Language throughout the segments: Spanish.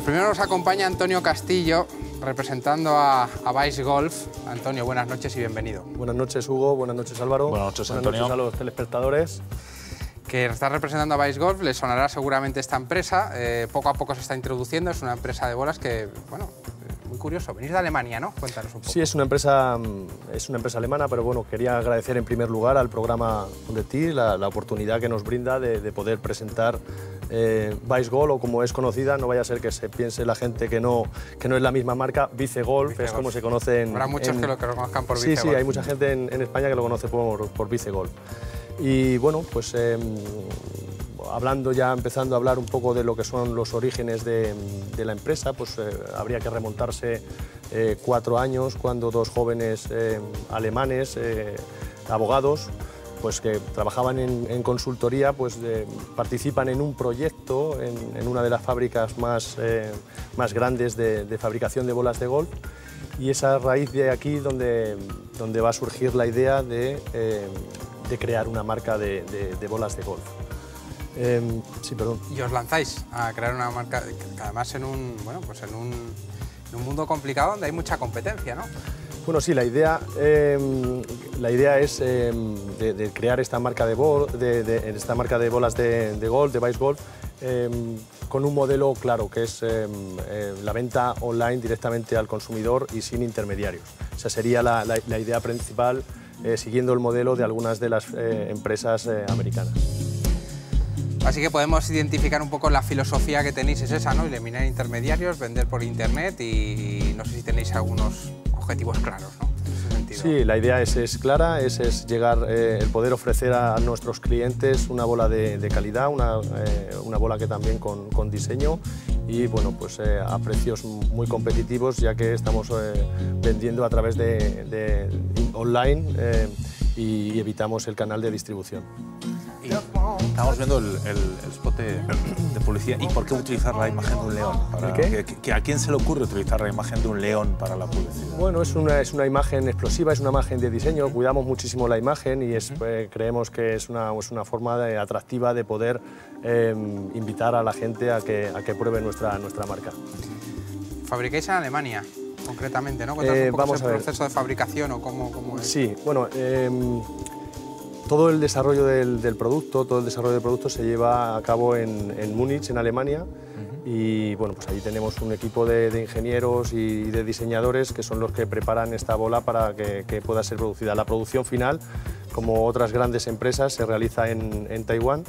Pues primero nos acompaña Antonio Castillo, representando a, a Vice Golf. Antonio, buenas noches y bienvenido. Buenas noches, Hugo. Buenas noches, Álvaro. Buenas noches, Buenas Antonio. noches a los telespectadores. Que está representando a Vice Golf, le sonará seguramente esta empresa. eh, poco a poco se está introduciendo, es una empresa de bolas que, bueno, eh, muy curioso. Venís de Alemania, ¿no? Cuéntanos un poco. Sí, es una empresa, mm, es una empresa alemana, pero bueno, quería agradecer en primer lugar al programa de ti la, la oportunidad que nos brinda de, de poder presentar eh, Vice Golf, o como es conocida, no vaya a ser que se piense la gente que no, que no es la misma marca, Vice Golf, Vice es Golf. como se conoce en... Habrá muchos en- que lo conozcan por Sí, Vice sí, Golf. hay mucha gente en, en España que lo conoce por, por Vice Golf. Y bueno, pues eh, hablando ya, empezando a hablar un poco de lo que son los orígenes de, de la empresa, pues eh, habría que remontarse eh, cuatro años cuando dos jóvenes eh, alemanes, eh, abogados, pues que trabajaban en, consultoría, pues eh, participan en un proyecto en, una de las fábricas más, eh, más grandes de, fabricación de bolas de golf y es a raíz de aquí donde, donde va a surgir la idea de, eh, de crear una marca de, bolas de golf. Em, sí, perdón. Y os lanzáis a crear una marca, además en un, bueno, pues en un, en un mundo complicado donde hay mucha competencia, ¿no? Bueno, sí, la idea, em, la idea es em, de, crear esta marca de, de, esta marca de bolas de, golf, de Vice Golf, em, con un modelo claro, que es eh, la venta online directamente al consumidor y sin intermediarios. Esa sería la, la- la idea principal, eh, siguiendo el modelo de algunas de las eh, empresas americanas. Así que podemos identificar un poco la filosofía que tenéis es esa, ¿no? Eliminar intermediarios, vender por internet y no sé si tenéis algunos objetivos claros. Sí, la idea es, es clara, es, es llegar, eh, el poder ofrecer a, nuestros clientes una bola de, de calidad, una, eh, una bola que también con, con diseño y bueno, pues eh, a precios muy competitivos ya que estamos vendiendo a través de, de online y evitamos el canal de distribución. Estamos viendo el, el- el spot de, de publicidad. ¿Y por qué utilizar la imagen de un león? Para- ¿El qué? que- que- ¿A quién se le ocurre utilizar la imagen de un león para la publicidad? Bueno, es una, es una imagen explosiva, es una imagen de diseño, cuidamos muchísimo la imagen y es, eh, creemos que es una, es una forma de- atractiva de poder eh, invitar a la gente a que, a que pruebe nuestra, nuestra marca. Fabricáis en Alemania, concretamente, ¿no? Cuéntanos Eh, un poco vamos ese a ver. proceso de fabricación o cómo, cómo es. Sí, bueno, em, todo el desarrollo del, del producto, todo el desarrollo del producto se lleva a cabo en, en Múnich, en Alemania, y bueno, pues ahí tenemos un equipo de, de ingenieros y de diseñadores que son los que preparan esta bola para que, que pueda ser producida. La producción final, como otras grandes empresas, se realiza en, en Taiwán.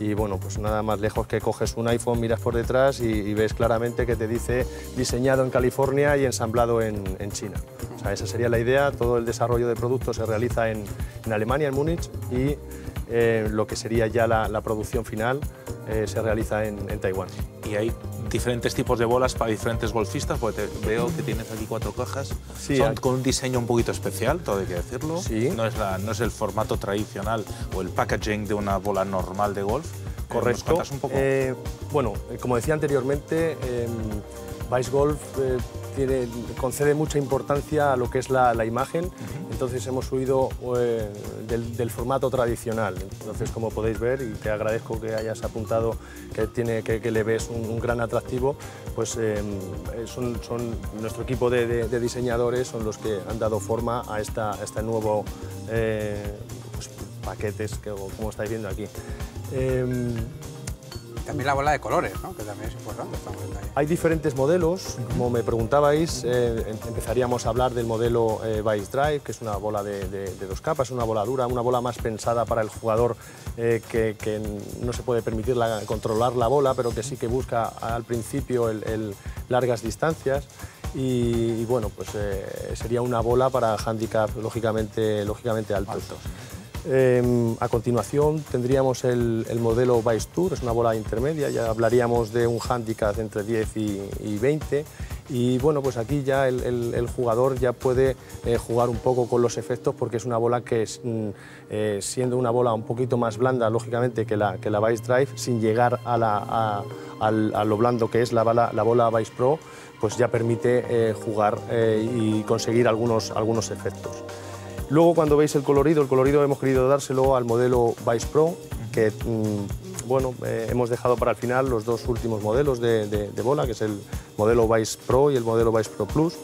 Y bueno, pues nada más lejos que coges un iPhone, miras por detrás y, ves claramente que te dice diseñado en California y ensamblado en, en China. O sea, esa sería la idea. Todo el desarrollo de producto se realiza en, en Alemania, en Múnich, y eh, lo que sería ya la, la producción final eh, se realiza en, en Taiwán. Y hay diferentes tipos de bolas para diferentes golfistas, porque te- veo que tienes aquí cuatro cajas. Sí, Son con un diseño un poquito especial, todo hay que decirlo. Sí. No, es la- no es el formato tradicional o el packaging de una bola normal de golf. Eh, ¿Nos Correcto. cuentas un poco? Eh, bueno, eh, como decía anteriormente, eh, Vice Golf eh, tiene, concede mucha importancia a lo que es la, la imagen, entonces hemos huido eh, del, del formato tradicional. Entonces, como podéis ver, y te agradezco que hayas apuntado que, tiene, que, que le ves un, un gran atractivo, pues eh, son, son nuestro equipo de, de- de diseñadores son los que han dado forma a, esta, a este nuevo pues, paquetes que, como estáis viendo aquí. También la bola de colores, ¿no? Que también es importante. estamos viendo ahí. hay diferentes modelos, como me preguntabais, eh, em- empezaríamos a hablar del modelo eh, Vice Drive, que es una bola de, de- de dos capas, una bola dura, una bola más pensada para el jugador eh, que, que no se puede permitir la- controlar la bola, pero que sí que busca al principio el- el largas distancias. Y, y bueno, pues sería una bola para handicap lógicamente, lógicamente altos. Eh, a continuación tendríamos el, el modelo Vice Tour, es una bola intermedia, ya hablaríamos de un handicap entre 10 y, y 20 y bueno, pues aquí ya el, jugador ya puede eh, jugar un poco con los efectos porque es una bola que mm, eh, siendo una bola un poquito más blanda, lógicamente, que la, que la Vice Drive, sin llegar a, lo blando que es la, la bola Vice Pro, pues ya permite eh, jugar y conseguir algunos, algunos efectos. Luego cuando veis el colorido, el colorido hemos querido dárselo al modelo Vice Pro, que mm, bueno, eh, hemos dejado para el final los dos últimos modelos de, de- de bola, que es el modelo Vice Pro y el modelo Vice Pro Plus.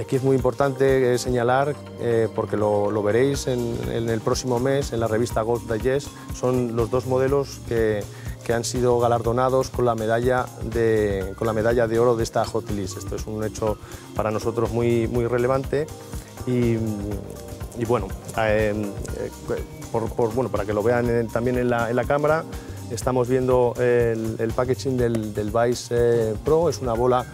Aquí es muy importante eh, señalar, eh, porque lo, lo veréis en, en el próximo mes en la revista Golf Digest, son los dos modelos que, que han sido galardonados con la, medalla de, con la medalla de oro de esta Hot List. Esto es un hecho para nosotros muy, muy relevante y, y bueno, eh, eh, por- por- bueno, para que lo vean en- también en la, en la cámara, estamos viendo el, el packaging del, del Vice eh, Pro, es una bola,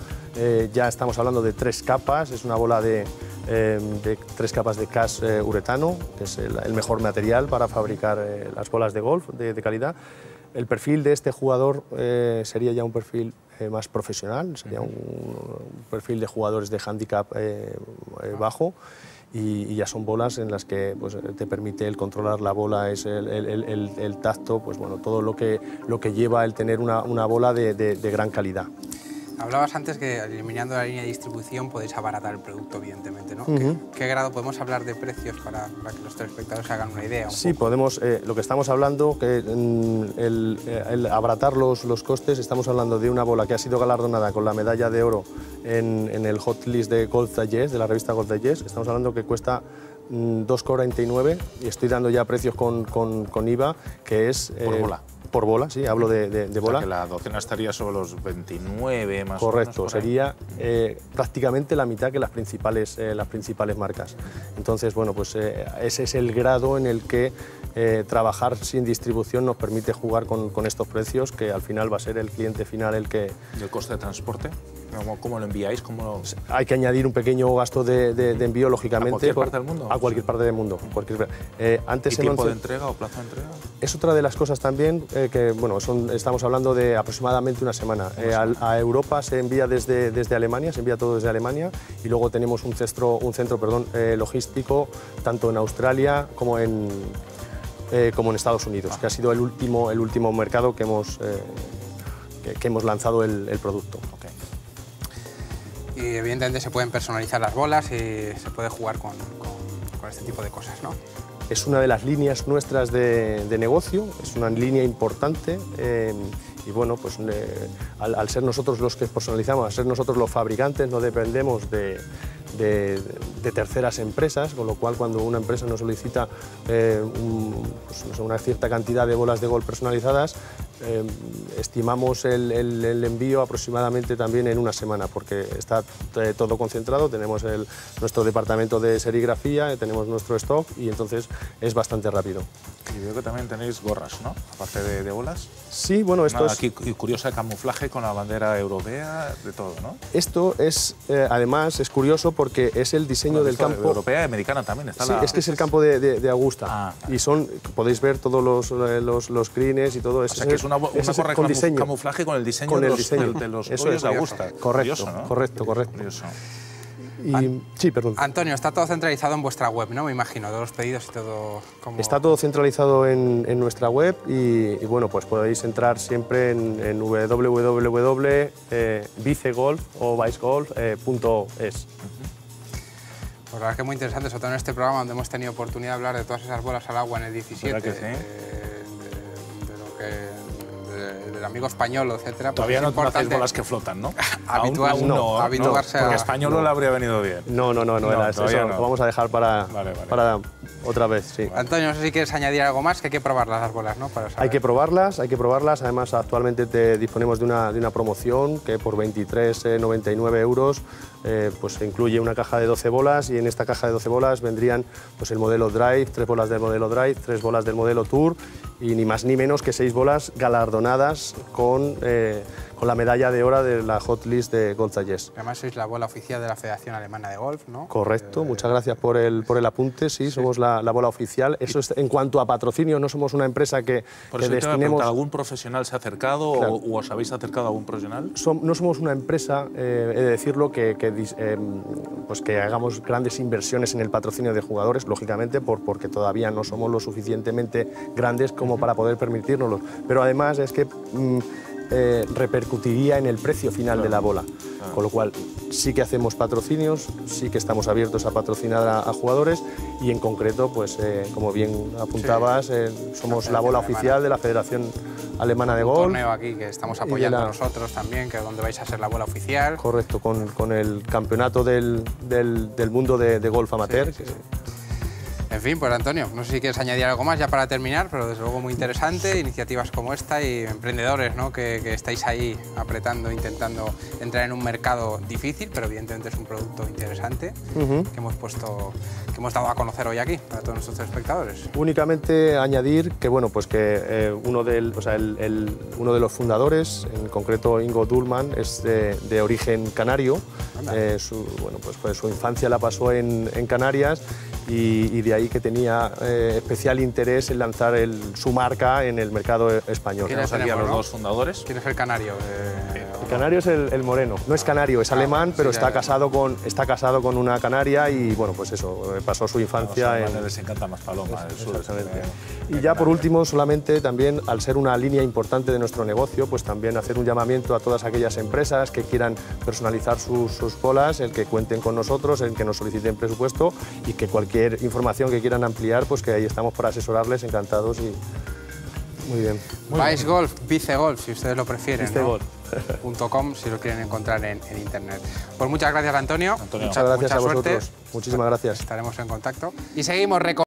ya estamos hablando de tres capas, es una bola de, de tres capas de CAS eh, uretano, que es el, el mejor material para fabricar las bolas de golf de, de calidad. El perfil de este jugador eh, sería ya un perfil eh, más profesional, sería un, un perfil de jugadores de handicap eh, bajo y, ya son bolas en las que pues, te permite el controlar la bola, es el, el- tacto, pues bueno, todo lo que, lo que lleva el tener una, una bola de- de gran calidad. Hablabas antes que eliminando la línea de distribución podéis abaratar el producto, evidentemente, ¿no? ¿Qué, qué grado podemos hablar de precios para, para que los telespectadores se hagan una idea? un Sí, poco? podemos, eh, lo que estamos hablando, que mm, el, eh, el abaratar los, los costes, estamos hablando de una bola que ha sido galardonada con la medalla de oro en, en el hot list de Golf Digest, de la revista Golf Digest, estamos hablando que cuesta mm, 2,49 y estoy dando ya precios con, con- con IVA, que es... Por eh, bola. Por bola, sí, hablo de, de- de O sea, bola. que la docena estaría sobre los 29 más o menos. Correcto, sería eh, prácticamente la mitad que las principales, eh, las principales marcas. Entonces, bueno, pues eh, ese es el grado en el que trabajar sin distribución nos permite jugar con, con estos precios, que al final va a ser el cliente final el que... ¿Y el coste de transporte? ¿Cómo, cómo lo enviáis? ¿Cómo lo- Hay que añadir un pequeño gasto de, de- de envío, lógicamente. ¿A cualquier por- parte del mundo? A cualquier parte del mundo. cualquier- eh, antes ¿Y en tiempo de entrega o plazo de entrega? Es otra de las cosas también eh, que, bueno, son, estamos hablando de aproximadamente una semana. Eh, al- a, Europa se envía desde, desde Alemania, se envía todo desde Alemania y luego tenemos un centro, un centro perdón, eh, logístico tanto en Australia como en, como en Estados Unidos, que ha sido el último, el último mercado que hemos, que, que hemos lanzado el, el producto. Y evidentemente se pueden personalizar las bolas y se puede jugar con, con- este tipo de cosas, ¿no? Es una de las líneas nuestras de, de negocio, es una línea importante eh, y bueno, pues eh, al, ser nosotros los que personalizamos, al ser nosotros los fabricantes, no dependemos de, de- terceras empresas, con lo cual cuando una empresa nos solicita eh, pues, una cierta cantidad de bolas de gol personalizadas, eh, estimamos el, envío aproximadamente también en una semana, porque está eh, todo concentrado, tenemos nuestro departamento de serigrafía, eh, tenemos nuestro stock y entonces es bastante rápido. Y veo que también tenéis gorras, ¿no? Aparte de, de bolas. Sí, bueno, esto Nada, es... aquí cu- curiosa camuflaje con la bandera europea, de todo, ¿no? Esto es, eh, además, es curioso porque es el diseño del campo... Europea y americana también. Está Sí, la- es que es el campo de, de- de Augusta. Ah, y son, podéis ver todos los, eh, los, los greens y todo O eso. sea, que es una, gorra con diseño. camuflaje con el diseño Con de el los, diseño. de, de los Eso es. de Augusta. Correcto, Curioso, ¿no? correcto, correcto. Curioso. Y, sí, perdón. Antonio, está todo centralizado en vuestra web, ¿no? Me imagino, todos los pedidos y todo. Como... Está todo centralizado en, en nuestra web y, y, bueno, pues podéis entrar siempre en, en www.vicegolf o vicegolf.es. Pues la verdad es que es muy interesante, sobre todo en este programa donde hemos tenido oportunidad de hablar de todas esas bolas al agua en el 17, ¿Verdad que sí? eh, de, de lo que, de- del amigo español, etcétera. pues Todavía es no, importante bolas que flotan, ¿no? Habitua- aún, aún no, habituarse no, porque a- español no le habría venido bien. No, no, no, no, No, era eso, todavía lo vamos a dejar para, Vale, vale. para otra vez, sí. Antonio, no sé si quieres añadir algo más, que hay que probarlas las bolas, ¿no? Para Hay que probarlas, hay que probarlas. Además, actualmente te disponemos de una, de una promoción que por 23,99 euros eh, pues se incluye una caja de 12 bolas y en esta caja de 12 bolas vendrían pues, el modelo Drive, tres bolas del modelo Drive, tres bolas del modelo Tour y ni más ni menos que seis bolas galardonadas con, eh, con la medalla de oro de la Hot List de Gold Digest. Además sois la bola oficial de la Federación Alemana de Golf, ¿no? Correcto, Eh, muchas gracias por el, por el apunte. Sí, somos la, la bola oficial. Eso es en cuanto a patrocinio, no somos una empresa que, Por que eso destinemos. ¿algún profesional se ha acercado Claro. o, o os habéis acercado a algún profesional? Som- no somos una empresa, eh, he de decirlo, que, que eh, pues que hagamos grandes inversiones en el patrocinio de jugadores, lógicamente, por, porque todavía no somos lo suficientemente grandes como para poder permitírnoslo. Pero además es que mm, eh, repercutiría en el precio final de la bola. Con lo cual, sí que hacemos patrocinios, sí que estamos abiertos a patrocinar a, a jugadores y en concreto, pues eh, como bien apuntabas, eh, somos la bola Federación oficial de la Federación alemana de un golf. torneo aquí que estamos apoyando la- nosotros también, que es donde vais a ser la bola oficial. Correcto, con, con el campeonato del, del- del mundo de, de golf amateur. sí, que- sí. En fin, pues Antonio, no sé si quieres añadir algo más ya para terminar, pero desde luego muy interesante, iniciativas como esta y emprendedores ¿no? que, que estáis ahí apretando, intentando entrar en un mercado difícil, pero evidentemente es un producto interesante Ujú. que hemos puesto, que hemos dado a conocer hoy aquí para todos nuestros espectadores. Únicamente añadir que, bueno, pues que eh, uno, del, o sea, el- el- uno de los fundadores, en concreto Ingo Dullman, es de, de origen canario. Eh, su, bueno, pues, pues su infancia la pasó en, en Canarias y, y de ahí que tenía eh, especial interés en lanzar el- su marca en el mercado español. ¿Quién es Tenemos aquí a tenemos, los ¿no? dos fundadores. ¿Quién es el canario? Eh, El canario es el, el moreno, no es canario, es Ah, alemán, pero está ya. casado, con, está casado con una canaria y bueno, pues eso, eh, pasó su A infancia en, alemanes les encanta más paloma del sur. Exactamente. eh, Y ya por último, solamente también, al ser una línea importante de nuestro negocio, pues también hacer un llamamiento a todas aquellas empresas que quieran personalizar sus, sus bolas, el que cuenten con nosotros, el que nos soliciten presupuesto y que cualquier información que quieran ampliar, pues que ahí estamos para asesorarles, encantados y muy bien. Vice Golf, Vice Golf, si ustedes lo prefieren. Vice ¿no? .com, si lo quieren encontrar en, en internet. Pues muchas gracias, Antonio. Antonio. Mucha, Muchas gracias mucha a suerte. vosotros. Muchísimas gracias. Estaremos en contacto. Y seguimos recorriendo.